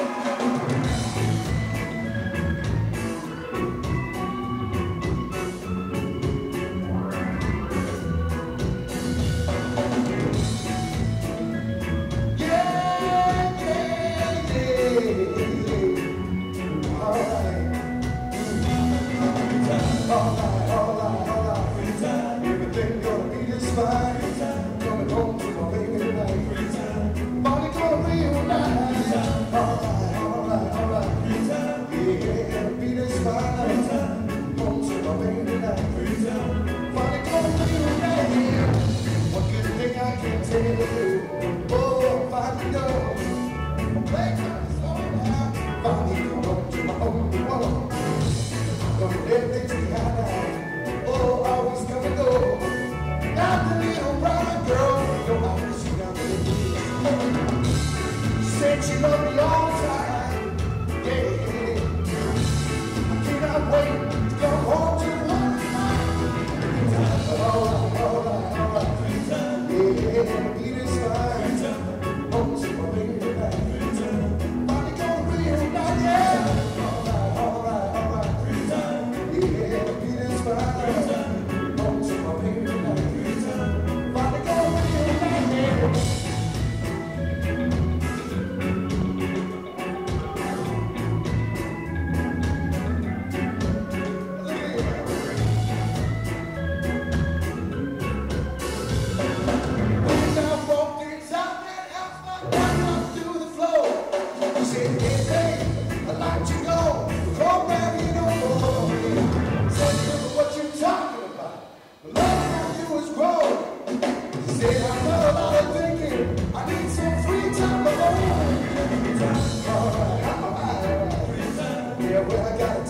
うん。do.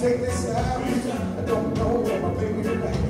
take this out. I don't know where my baby is.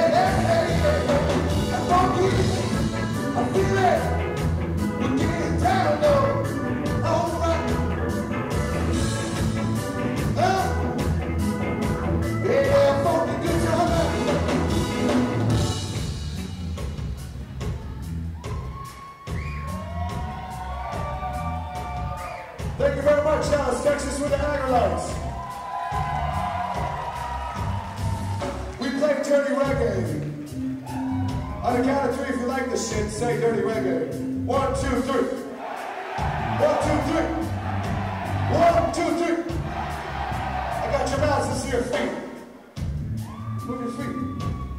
Thank you very much, Dallas, Texas, with the Aggrolites. We play dirty reggae. On the count of three, if you like this shit, say dirty reggae. One, two, three. One, two, three. One, two, three. I got your mouths. This is see your feet. Move your feet.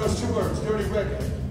those two words, dirty record.